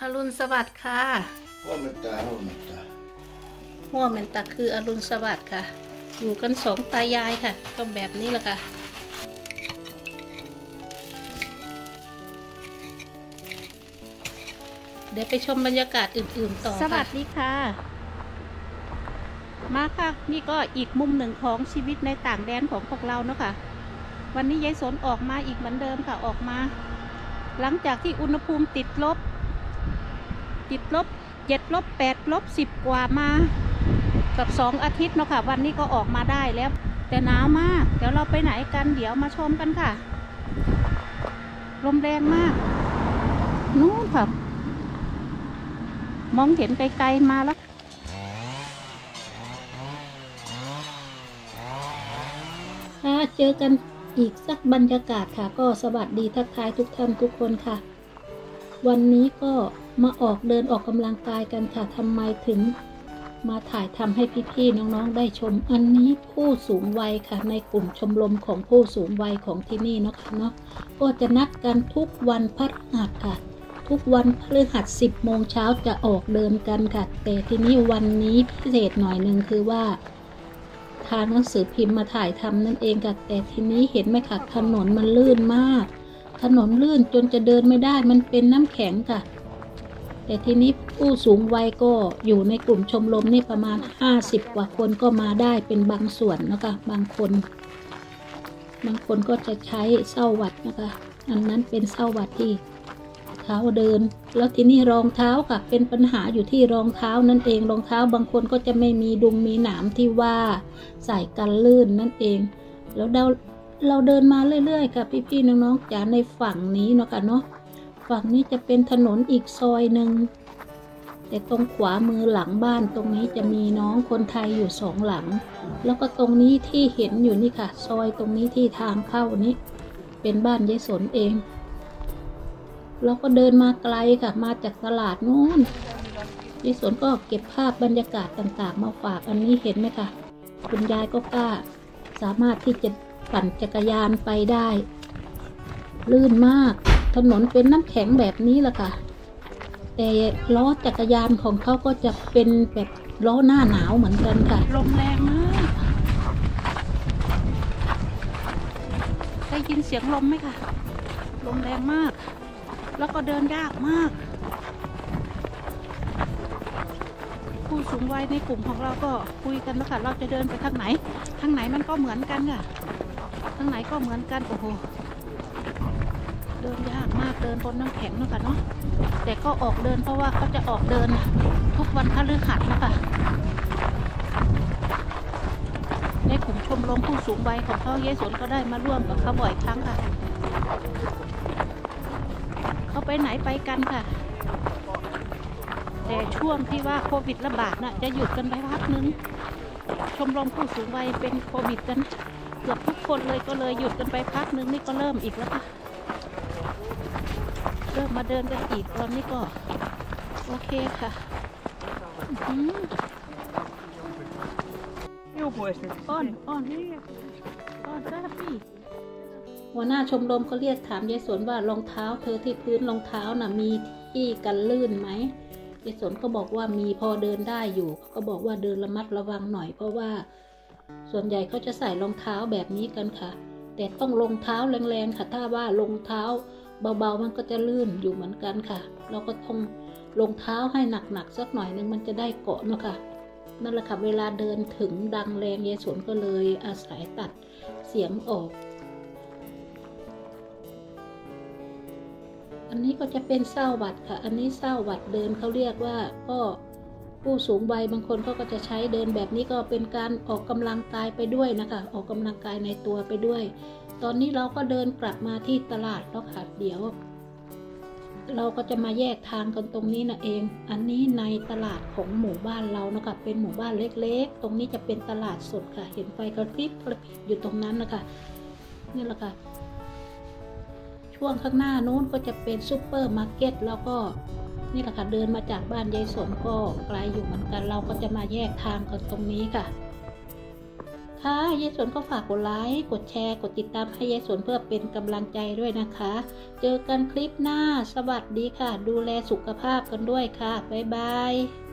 อรุณสวัสดิ์ค่ะ Huomenta, huomenta. หัวเหม็นตาคืออรุณสวัสดิ์ค่ะ อยู่กันสองตายายค่ะ ก็แบบนี้แหละค่ะเดี๋ยวไปชมบรรยากาศอื่นๆต่อสวัค่ะสดีค่ะ มาค่ะ นี่ก็อีกมุมหนึ่งของชีวิตในต่างแดนของพวกเราเนาะค่ะ วันนี้ยายสนออกมาอีกเหมือนเดิมค่ะ ออกมา หลังจากที่อุณหภูมิติดลบ ติดลบเจ็ดลบแปดลบสิบกว่ามากับสองอาทิตย์เนาะค่ะ วันนี้ก็ออกมาได้แล้ว แต่หนาวมาก เดี๋ยวเราไปไหนกันเดี๋ยวมาชมกันค่ะ ลมแรงมากนู้นค่ะมองเห็นไกลๆมาแล้วค่ะเจอกันอีกสักบรรยากาศค่ะ ก็สวัสดีทักทายทุกท่านทุกคนค่ะ วันนี้ก็ มาออกเดินออกกำลังกายกันค่ะทำไมถึงมาถ่ายทำให้พี่ๆน้องๆได้ชม อันนี้ผู้สูงวัยค่ะ ในกลุ่มชมรมของผู้สูงวัยของที่นี่เนาะค่ะเนาะก็จะนัดกันทุกวันพฤหัสค่ะ ทุกวันพฤหัส 10โมงเช้าจะออกเดินกันค่ะแต่ที่นี้วันนี้พิเศษหน่อยหนึ่งคือว่าทางหนังสือพิมพ์มาถ่ายทำนั่นเองค่ะแต่ทีนี้เห็นไหมค่ะถนนมันลื่นมาก ถนนลื่นจนจะเดินไม่ได้มันเป็นน้ำแข็งค่ะ แต่ทีนี้ผู้สูงวัยก็อยู่ในกลุ่มชมรมนี่ประมาณ 50 กว่าคนก็มาได้เป็นบางส่วนนะคะบางคน บางคนก็จะใช้เส้าวัดนะคะ อันนั้นเป็นเส้าวัดที่เท้าเดิน แล้วทีนี้รองเท้าค่ะ เป็นปัญหาอยู่ที่รองเท้านั่นเองรองเท้าบางคนก็จะไม่มีดุมมีหนามที่ว่าใส่กันลื่นนั่นเอง แล้วเราเราเดินมาเรื่อยๆค่ะพี่ๆน้องๆจ๋าในฝั่งนี้เนาะค่ะเนาะ ฝั่งนี้จะเป็นถนนอีกซอยหนึ่ง แต่ตรงขวามือหลังบ้านตรงนี้จะมีน้องคนไทยอยู่สองหลัง แล้วก็ตรงนี้ที่เห็นอยู่นี่ค่ะ ซอยตรงนี้ที่ทางเข้านี้ เป็นบ้านยายสนเองเราก็เดินมาไกลค่ะ มาจากตลาดนู้นยายสนก็เก็บภาพบรรยากาศต่างๆ มาฝากอันนี้เห็นไหมคะคุณยายก็กล้า สามารถที่จะปั่นจักรยานไปได้ ลื่นมาก ถนนเป็นน้ำแข็งแบบนี้แหละค่ะ แต่ล้อจักรยานของเขาก็จะเป็นแบบล้อหน้าหนาวเหมือนกันค่ะ ลมแรงมากได้ยินเสียงลมไหมคะลมแรงมาก แล้วก็เดินยากมาก ผู้สูงวัยในกลุ่มของเราก็คุยกันแล้วค่ะ เราจะเดินไปทางไหน ทางไหนมันก็เหมือนกันค่ะ ทางไหนก็เหมือนกัน โอ้โห เดินยากมากเดินบนน้ำแข็งเนอะค่ะเนาะแต่ก็ออกเดินเพราะว่าเขาจะออกเดินทุกวันพฤหัสนะคะในกลุ่มชมรมผู้สูงวัยของเขาเยสนก็ได้มาร่วมกับเขาบ่อยครั้งค่ะ เขาไปไหนไปกันค่ะ แต่ช่วงที่ว่าโควิดระบาดน่ะจะหยุดกันไปพักนึง ชมรมผู้สูงวัยเป็นโควิดกันเกือบทุกคนเลยก็เลยหยุดกันไปพักนึงนี่ก็เริ่มอีกแล้วค่ะ ริ่มมาเดินกันอีกตอนนี้ก็ โอเคค่ะอื้อหืออ้อนอ้อนเรียกอ้อนได้พี่หัวหน้าชมรมเขาเรียกถามยายสนว่ารองเท้า เธอที่พื้นรองเท้าน่ะมีที่กันลื่นไหมยายสนก็บอกว่ามีพอเดินได้อยู่ ก็บอกว่าเดินระมัดระวังหน่อยเพราะว่า ส่วนใหญ่เขาจะใส่รองเท้าแบบนี้กันค่ะ แต่ต้องรองเท้าแรงๆค่ะถ้าว่ารองเท้า เบาๆมันก็จะลื่นอยู่เหมือนกันค่ะ เราก็ต้องรองเท้าให้หนักๆสักหน่อยนึงมันจะได้เกาะเนาะค่ะนั่นแหละค่ะเวลาเดินถึงดังแรงยายสวนก็เลยอาศัยตัดเสียงออก อันนี้ก็จะเป็นเศร้าวัดค่ะ อันนี้เศร้าวัดเดินเขาเรียกว่าก็ผู้สูงวัยบางคนเขาก็จะใช้เดินแบบนี้ก็เป็นการออกกำลังกายไปด้วยนะคะ ออกกำลังกายในตัวไปด้วย ตอนนี้เราก็เดินกลับมาที่ตลาดแล้วค่ะ เดี๋ยว เราก็จะมาแยกทางกันตรงนี้นะเอง อันนี้ในตลาดของหมู่บ้านเรานะคะเป็นหมู่บ้านเล็กๆ ตรงนี้จะเป็นตลาดสดค่ะ เห็นไฟกระพริบกระพริบอยู่ตรงนั้นนะคะนี่แหละค่ะช่วงข้างหน้านู้นก็จะเป็นซูเปอร์มาร์เก็ตแล้วก็นี่แหละค่ะเดินมาจากบ้านยายสนก็ไกลอยู่เหมือนกัน เราก็จะมาแยกทางกันตรงนี้ค่ะค่ะยายสวนก็ฝากกดไลค์ กดแชร์ กดติดตามให้ยายสวนเพื่อเป็นกำลังใจด้วยนะคะ เจอกันคลิปหน้า สวัสดีค่ะ ดูแลสุขภาพกันด้วยค่ะ บ๊ายบาย